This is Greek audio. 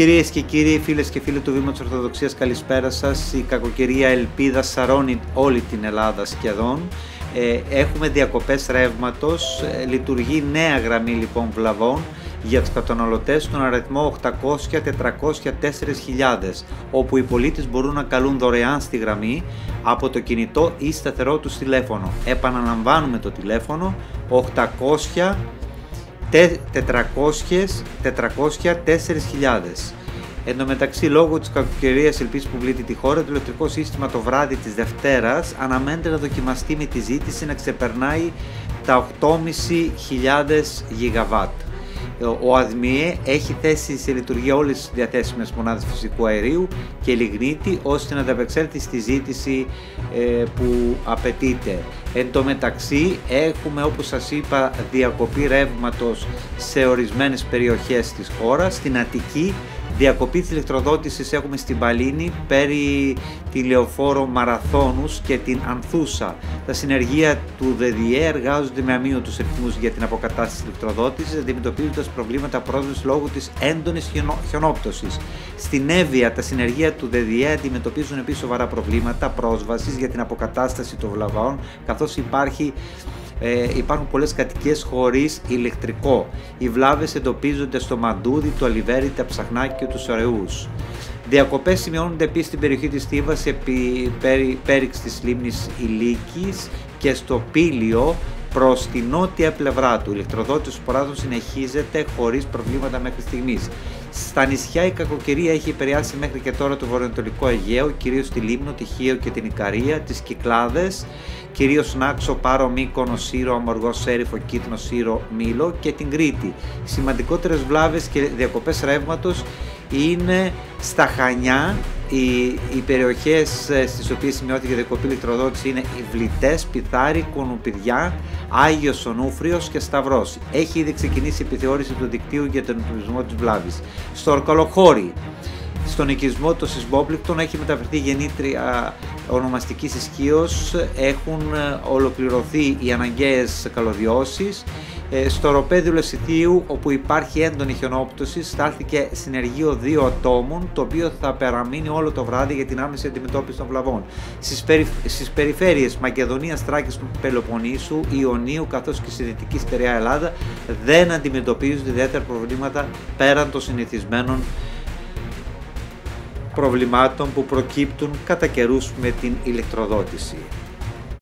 Κυρίες και κύριοι, φίλες και φίλοι του Βήματος Ορθοδοξίας, καλησπέρα σας. Η κακοκαιρία ελπίδα σαρώνει όλη την Ελλάδα σχεδόν. Ε, έχουμε διακοπές ρεύματος. Ε, λειτουργεί νέα γραμμή λοιπόν βλαβών για τους καταναλωτές στον αριθμό 800, 400, 4.000 όπου οι πολίτες μπορούν να καλούν δωρεάν στη γραμμή από το κινητό ή σταθερό τους τηλέφωνο. Επαναλαμβάνουμε το τηλέφωνο 800 400, 400 4.000. Εν τω μεταξύ, λόγω της κακοκαιρίας ελπίση που βλέπει τη χώρα, το ηλεκτρικό σύστημα το βράδυ της Δευτέρας αναμένεται να δοκιμαστεί με τη ζήτηση να ξεπερνάει τα 8.500 γιγαβάτ. Ο ΑΔΜΙΕ έχει θέσει σε λειτουργία όλες τις διαθέσιμες μονάδες φυσικού αερίου και λιγνίτη ώστε να ανταπεξέλθει στη ζήτηση ε, που απαιτείται. Εν τω μεταξύ έχουμε όπως σας είπα διακοπή ρεύματος σε ορισμένες περιοχές της χώρας. Στην Αττική Διακοπή της ηλεκτροδότησης έχουμε στην Παλίνη περί τη λεωφόρο Μαραθώνους και την Ανθούσα. Τα συνεργεία του ΔΔΕ εργάζονται με αμύωτους ρυθμούς για την αποκατάσταση ηλεκτροδότησης, αντιμετωπίζοντας προβλήματα πρόσβασης λόγω της έντονης χιονόπτωσης. Στην Εύβοια τα συνεργεία του ΔΔΕ αντιμετωπίζουν επίσης σοβαρά προβλήματα πρόσβασης για την αποκατάσταση των βλαβών, καθώς υπάρχει ε, υπάρχουν πολλές κατοικίες χωρίς ηλεκτρικό. Οι βλάβες εντοπίζονται στο Μαντούδι, το Αλιβέρι, τα Ψαχνάκια και τους Ωραίους. Διακοπές σημειώνονται επίσης στην περιοχή της Στίβας επί πέριξ της λίμνης Ηλίκης και στο Πήλιο προς τη νότια πλευρά του. Η ηλεκτροδότηση του σποράδων συνεχίζεται χωρίς προβλήματα μέχρι στιγμής. Στα νησιά η κακοκαιρία έχει επηρεάσει μέχρι και τώρα το βορειοανατολικό Αιγαίο, κυρίως τη Λίμνο, τη Χίο και την Ικαρία, τις Κυκλάδες, κυρίως Νάξο, Πάρο, Μύκονο, Σύρο, Αμοργό, Σέριφο, Κίτνο, Σύρο, Μήλο και την Κρήτη. σημαντικότερες βλάβες και διακοπές ρεύματος είναι στα Χανιά, οι, οι περιοχές ε, στις οποίες σημειώθηκε διακοπή ηλεκτροδότηση είναι οι Βλητές, Πιθάρι, Κουνουπιδιά, Άγιος Ονούφριος και Σταυρός. Έχει ήδη ξεκινήσει η επιθεώρηση του δικτύου για τον τουρισμό της Βλάβης. Στο Ορκολοχώρι, στον οικισμό των σεισμόπληκτων έχει μεταφερθεί γεννήτρια ονομαστική ισχύω, έχουν ε, ολοκληρωθεί οι αναγκαίες καλωδιώσεις. Ε, στο ροπέδιο Λεσιτίου, όπου υπάρχει έντονη χιονόπτωση, στάλθηκε συνεργείο δύο ατόμων, το οποίο θα παραμείνει όλο το βράδυ για την άμεση αντιμετώπιση των βλαβών. Στις, περι... στις περιφέρειες Μακεδονίας, Τράκης, Πελοποννήσου, Ιωνίου, καθώς και στη Δυτική Στερεά Ελλάδα, δεν αντιμετωπίζονται ιδιαίτερα προβλήματα πέραν των συνηθισμένων προβλημάτων που προκύπτουν κατά καιρούς με την ηλεκτροδότηση.